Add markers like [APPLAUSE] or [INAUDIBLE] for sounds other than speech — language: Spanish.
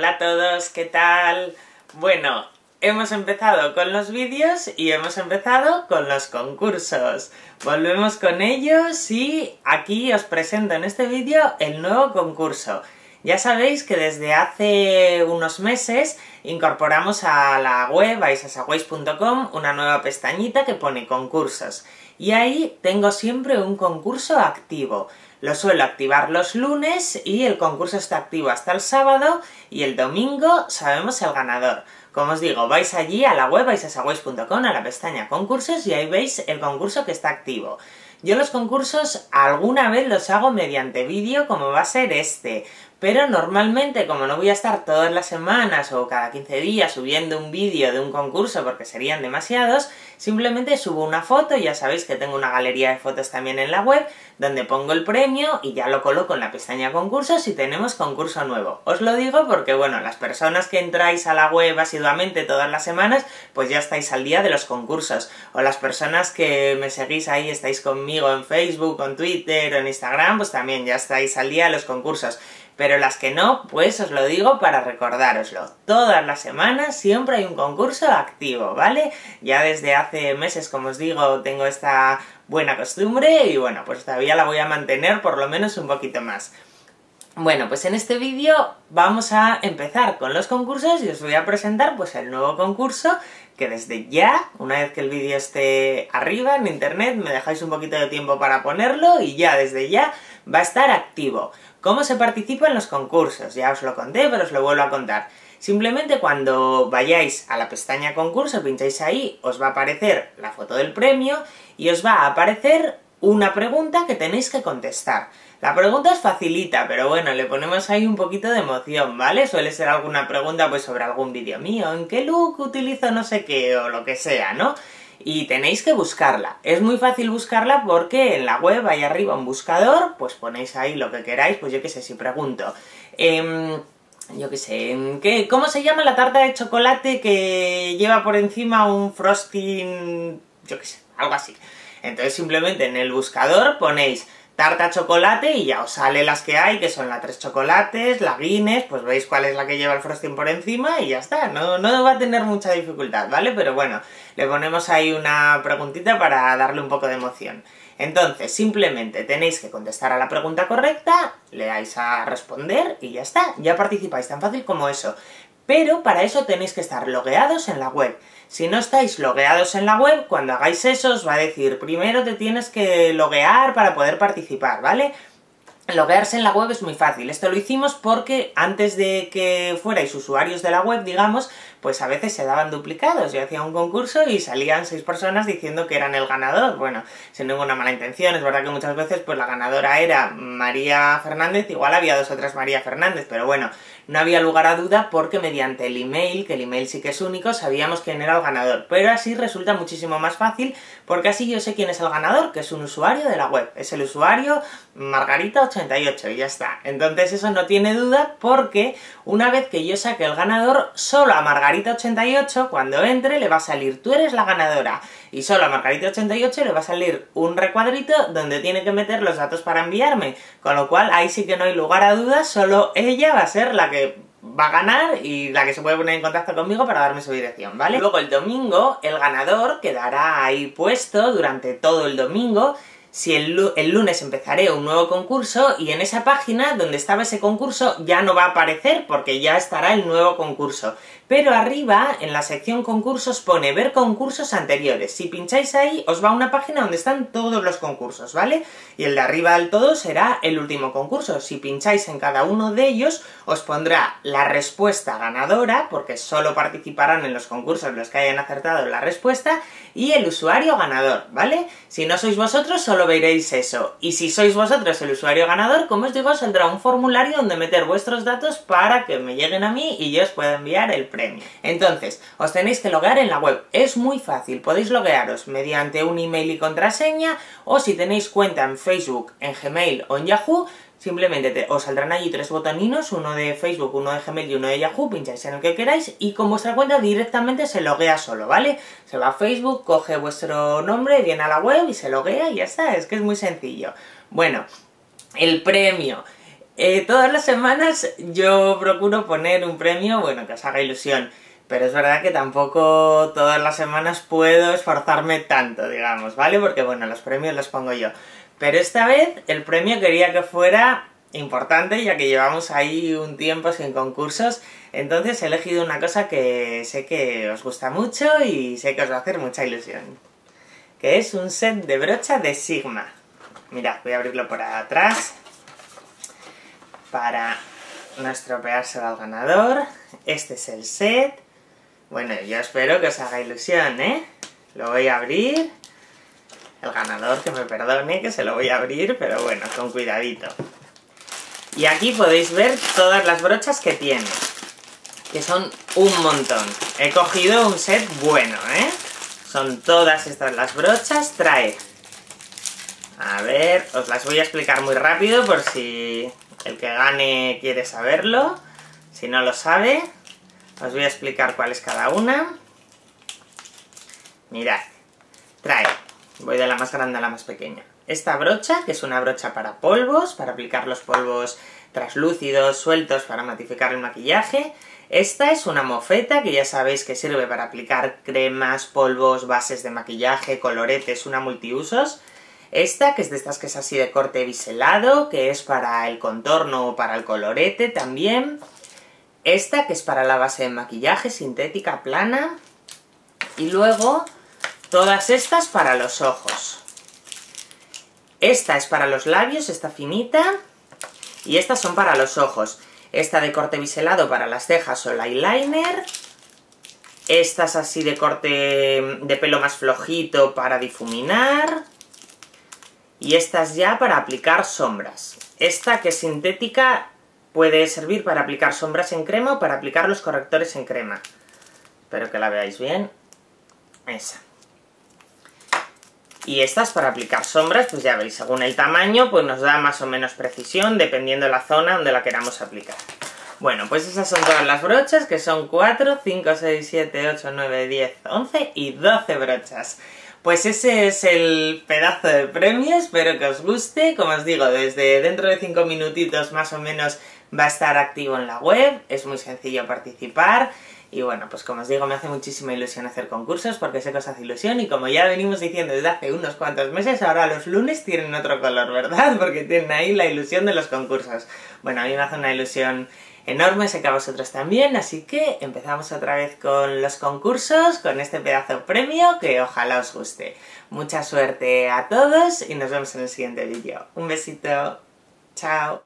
Hola a todos, ¿qué tal? Bueno, hemos empezado con los vídeos y hemos empezado con los concursos. Volvemos con ellos y aquí os presento en este vídeo el nuevo concurso. Ya sabéis que desde hace unos meses incorporamos a la web, isasaways.com, una nueva pestañita que pone concursos. Y ahí tengo siempre un concurso activo. Lo suelo activar los lunes y el concurso está activo hasta el sábado y el domingo sabemos el ganador. Como os digo, vais allí a la web isasaways.com, a la pestaña concursos y ahí veis el concurso que está activo. Yo los concursos alguna vez los hago mediante vídeo como va a ser este, pero normalmente como no voy a estar todas las semanas o cada 15 días subiendo un vídeo de un concurso porque serían demasiados, simplemente subo una foto, ya sabéis que tengo una galería de fotos también en la web, donde pongo el premio y ya lo coloco en la pestaña concursos y tenemos concurso nuevo. Os lo digo porque, bueno, las personas que entráis a la web asiduamente todas las semanas, pues ya estáis al día de los concursos. O las personas que me seguís ahí, estáis conmigo en Facebook, en Twitter, en Instagram, pues también ya estáis al día de los concursos pero las que no, pues os lo digo para recordároslo. Todas las semanas siempre hay un concurso activo, ¿vale? Ya desde hace meses, como os digo, tengo esta buena costumbre y bueno, pues todavía la voy a mantener por lo menos un poquito más. Bueno, pues en este vídeo vamos a empezar con los concursos y os voy a presentar pues el nuevo concurso que desde ya, una vez que el vídeo esté arriba en internet, me dejáis un poquito de tiempo para ponerlo y ya desde ya va a estar activo. ¿Cómo se participa en los concursos? Ya os lo conté, pero os lo vuelvo a contar. Simplemente cuando vayáis a la pestaña concurso, pincháis ahí, os va a aparecer la foto del premio y os va a aparecer una pregunta que tenéis que contestar. La pregunta es facilita, pero bueno, le ponemos ahí un poquito de emoción, ¿vale? Suele ser alguna pregunta pues sobre algún vídeo mío, en qué look utilizo no sé qué, o lo que sea, ¿no? Y tenéis que buscarla. Es muy fácil buscarla porque en la web hay arriba un buscador, pues ponéis ahí lo que queráis, pues yo qué sé, si pregunto. Em, yo qué sé, ¿qué, ¿cómo se llama la tarta de chocolate que lleva por encima un frosting, yo qué sé, algo así? Entonces simplemente en el buscador ponéis tarta chocolate y ya os sale las que hay, que son la tres chocolates, la Guinness, pues veis cuál es la que lleva el frosting por encima y ya está, no, no va a tener mucha dificultad, ¿vale? Pero bueno, le ponemos ahí una preguntita para darle un poco de emoción. Entonces, simplemente tenéis que contestar a la pregunta correcta, le dais a responder y ya está, ya participáis, tan fácil como eso. Pero para eso tenéis que estar logueados en la web. Si no estáis logueados en la web, cuando hagáis eso os va a decir, primero te tienes que loguear para poder participar, ¿vale? Loguearse en la web es muy fácil. Esto lo hicimos porque antes de que fuerais usuarios de la web, digamos, pues a veces se daban duplicados. Yo hacía un concurso y salían seis personas diciendo que eran el ganador. Bueno, sin ninguna mala intención, es verdad que muchas veces pues la ganadora era María Fernández, igual había dos otras María Fernández, pero bueno, no había lugar a duda porque mediante el email, que el email sí que es único, sabíamos quién era el ganador. Pero así resulta muchísimo más fácil porque así yo sé quién es el ganador, que es un usuario de la web. Es el usuario Margarita88 y ya está. Entonces eso no tiene duda porque una vez que yo saque el ganador, solo a Margarita88 cuando entre le va a salir tú eres la ganadora y solo a Margarita88 le va a salir un recuadrito donde tiene que meter los datos para enviarme. Con lo cual ahí sí que no hay lugar a dudas, solo ella va a ser la que va a ganar y la que se puede poner en contacto conmigo para darme su dirección, ¿vale? Luego el domingo el ganador quedará ahí puesto durante todo el domingo si el, lunes empezaré un nuevo concurso y en esa página donde estaba ese concurso ya no va a aparecer porque ya estará el nuevo concurso. Pero arriba, en la sección concursos, pone ver concursos anteriores. Si pincháis ahí, os va a una página donde están todos los concursos, ¿vale? Y el de arriba del todo será el último concurso. Si pincháis en cada uno de ellos, os pondrá la respuesta ganadora, porque solo participarán en los concursos los que hayan acertado la respuesta, y el usuario ganador, ¿vale? Si no sois vosotros, solo veréis eso. Y si sois vosotros el usuario ganador, como os digo, saldrá un formulario donde meter vuestros datos para que me lleguen a mí y yo os pueda enviar el premio. Entonces, os tenéis que loguear en la web. Es muy fácil, podéis loguearos mediante un email y contraseña, o si tenéis cuenta en Facebook, en Gmail o en Yahoo, Simplemente os saldrán allí tres botoninos, uno de Facebook, uno de Gmail y uno de Yahoo, pincháis en el que queráis y con vuestra cuenta directamente se loguea solo, ¿vale? Se va a Facebook, coge vuestro nombre, viene a la web y se loguea y ya está, es que es muy sencillo. Bueno, el premio. Eh, todas las semanas yo procuro poner un premio, bueno, que os haga ilusión. Pero es verdad que tampoco todas las semanas puedo esforzarme tanto, digamos, ¿vale? Porque bueno, los premios los pongo yo. Pero esta vez el premio quería que fuera importante, ya que llevamos ahí un tiempo sin concursos. Entonces he elegido una cosa que sé que os gusta mucho y sé que os va a hacer mucha ilusión. Que es un set de brocha de Sigma. Mirad, voy a abrirlo por atrás para no estropeárselo al ganador. Este es el set. Bueno, yo espero que os haga ilusión, ¿eh? Lo voy a abrir. El ganador que me perdone que se lo voy a abrir, pero bueno, con cuidadito. Y aquí podéis ver todas las brochas que tiene. Que son un montón. He cogido un set bueno, ¿eh? Son todas estas las brochas. Trae... A ver, os las voy a explicar muy rápido por si el que gane quiere saberlo. Si no lo sabe, os voy a explicar cuál es cada una. Mirad, trae, voy de la más grande a la más pequeña. Esta brocha, que es una brocha para polvos, para aplicar los polvos traslúcidos, sueltos, para matificar el maquillaje. Esta es una mofeta que ya sabéis que sirve para aplicar cremas, polvos, bases de maquillaje, coloretes, una multiusos. Esta, que es de estas que es así de corte biselado, que es para el contorno o para el colorete también. Esta, que es para la base de maquillaje, sintética, plana. Y luego, todas estas para los ojos. Esta es para los labios, esta finita. Y estas son para los ojos. Esta de corte biselado para las cejas o el eyeliner. Estas así de corte de pelo más flojito para difuminar y estas ya para aplicar sombras. Esta que es sintética puede servir para aplicar sombras en crema o para aplicar los correctores en crema. Espero que la veáis bien. Esa. Y estas para aplicar sombras, pues ya veis, según el tamaño, pues nos da más o menos precisión, dependiendo de la zona donde la queramos aplicar. Bueno, pues esas son todas las brochas, que son 4, 5, 6, 7, 8, 9, 10, 11 y 12 brochas. Pues ese es el pedazo de premio, espero que os guste. Como os digo, desde dentro de 5 minutitos más o menos va a estar activo en la web, es muy sencillo participar. Y bueno, pues como os digo, me hace muchísima ilusión hacer concursos porque sé que os hace ilusión y como ya venimos diciendo desde hace unos cuantos meses, ahora los lunes tienen otro color, ¿verdad? [LAUGHS] Porque tienen ahí la ilusión de los concursos. Bueno, a mí me hace una ilusión enorme, sé que a vosotros también, así que empezamos otra vez con los concursos, con este pedazo premio que ojalá os guste. Mucha suerte a todos y nos vemos en el siguiente vídeo. Un besito, chao.